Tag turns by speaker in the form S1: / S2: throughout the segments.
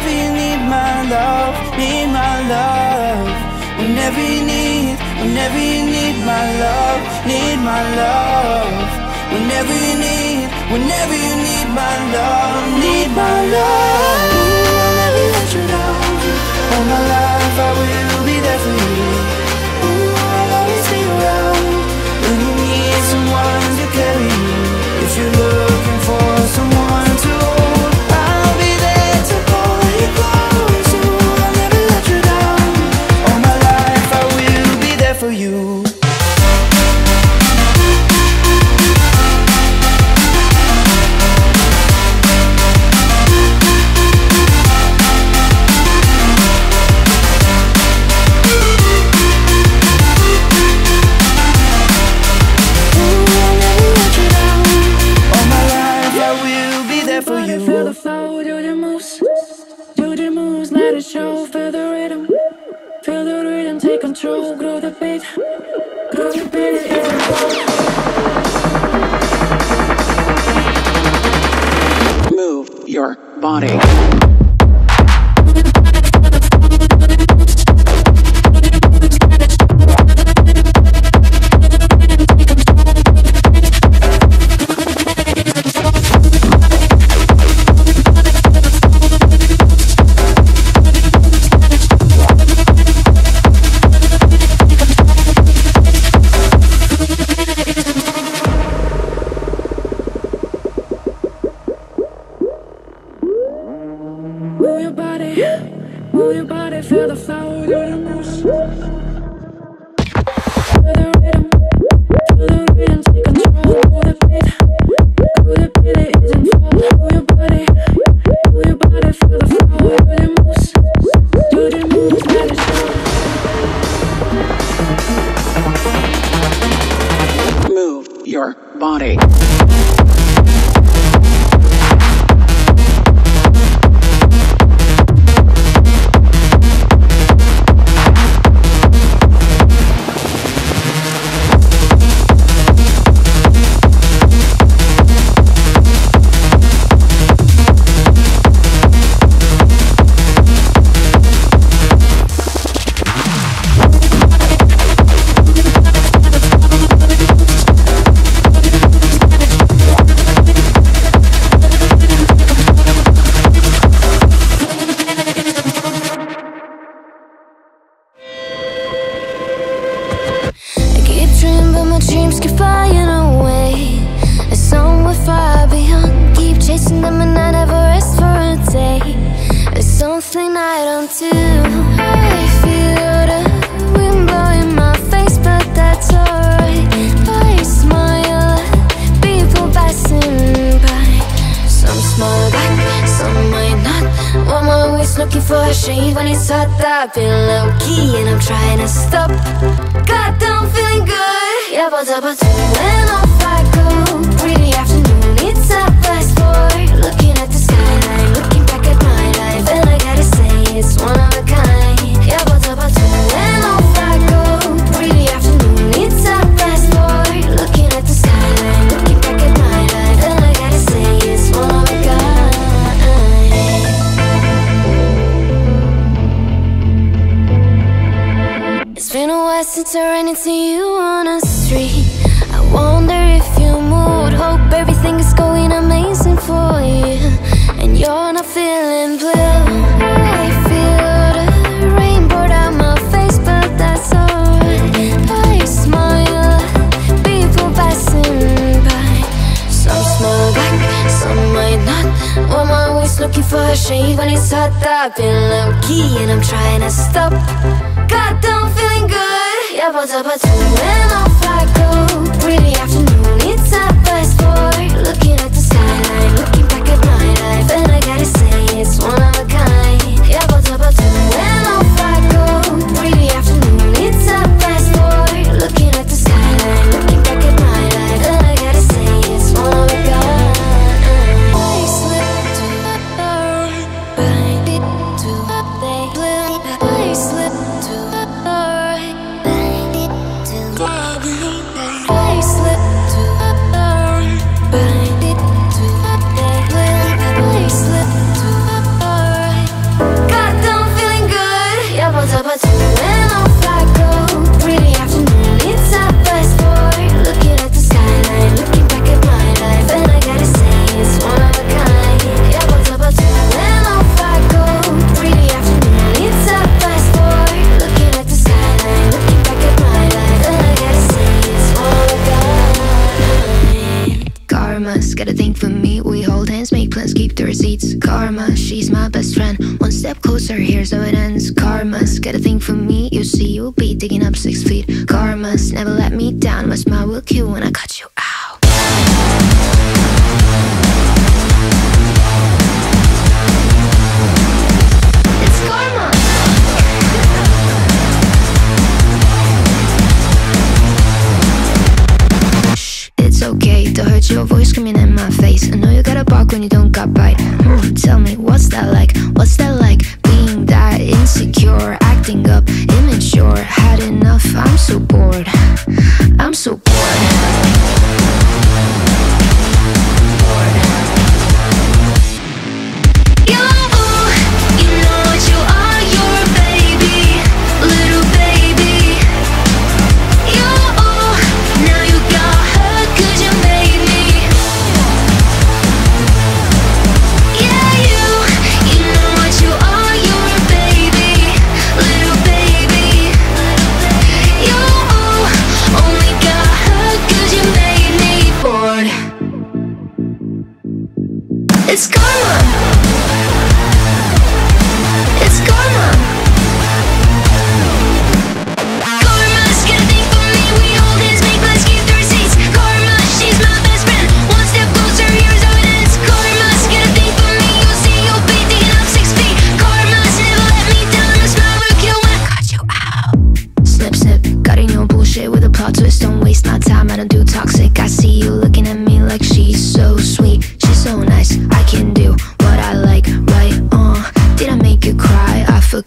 S1: whenever you need, my love, need my love. Whenever you need, whenever you need my love, need my love. Whenever you need, whenever you need my love, need my love. Ooh, never let you. All my life I will there for you.
S2: Feel the flow, do the moves, do the moves, let it show. Feel the rhythm, feel the rhythm, take control. Grow the beat, grow the beat, it's a flow.
S3: Move your body.
S4: Dreams keep flying away. It's somewhere far beyond. Keep chasing them, and I never rest for a day. There's something I don't do. I feel the wind blowing my face, but that's alright. I smile at people passing by. Some smile back, some might not. I'm always looking for a shade when it's hot. I've been low key and I'm trying to stop. God, I'm feeling good. Yeah, but but when off I go. It's been a while since I ran into you on a street. I wonder if you moved. Hope everything is going amazing for you. And you're not feeling blue. I feel the rain pour down my face, but that's alright. I smile people passing by. Some smile back, some might not. I'm always looking for a shade when it's hot. I've been low key and I'm trying to stop. God, don't feeling Yeah, but when off I go. Pretty afternoon, Karma's got a thing for me We hold hands, make plans, keep the receipts. Karma, she's my best friend. One step closer, here's how it ends. Karma's got a thing for me You see, you'll be digging up six feet. Karma's never let me down My smile will kill when I cut you out It's karma.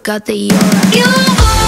S4: got the aura. You